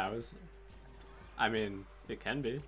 powers. I mean, it can be.